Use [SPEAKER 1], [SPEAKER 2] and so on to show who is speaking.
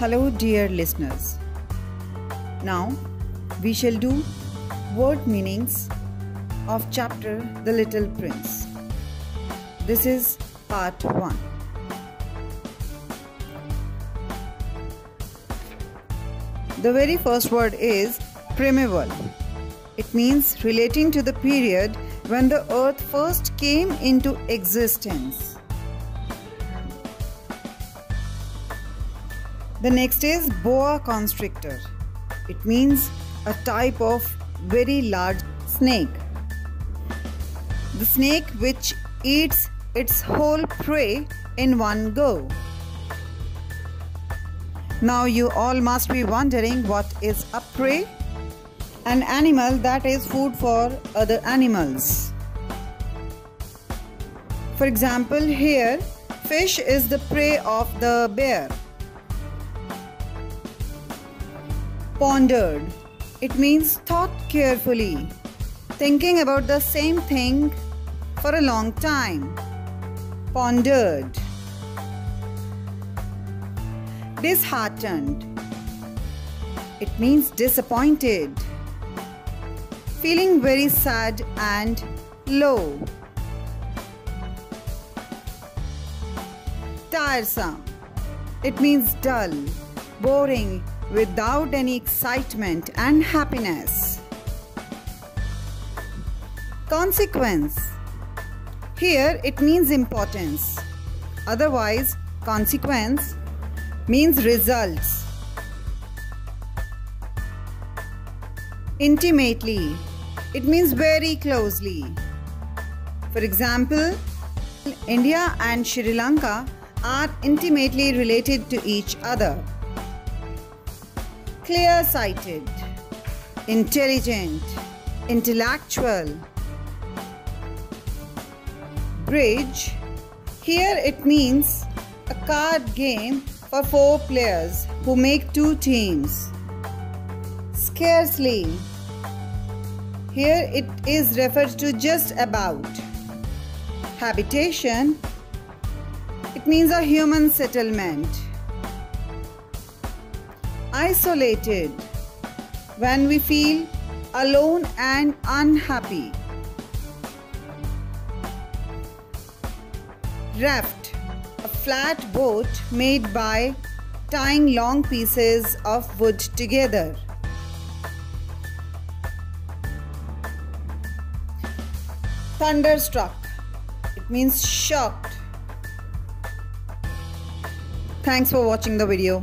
[SPEAKER 1] Hello, dear listeners. Now we shall do word meanings of chapter The Little Prince. This is part 1. The very first word is primeval. It means relating to the period when the earth first came into existence. The next is boa constrictor. It means a type of very large snake. The snake which eats its whole prey in one go. Now you all must be wondering what is a prey? An animal that is food for other animals. For example, here fish is the prey of the bear. Pondered. It means thought carefully, thinking about the same thing for a long time. Pondered. Disheartened. It means disappointed. Feeling very sad and low. Tiresome. It means dull, boring, without any excitement and happiness. Consequence. Here it means importance. Otherwise, consequence means results. Intimately. It means very closely. For example, India and Sri Lanka are intimately related to each other clear sighted, intelligent, intellectual. Bridge. Here it means a card game for four players who make two teams. Scarcely. Here it is referred to just about. Habitation. It means a human settlement isolated, when we feel alone and unhappy. Raft, a flat boat made by tying long pieces of wood together. Thunderstruck, it means shocked. Thanks for watching the video.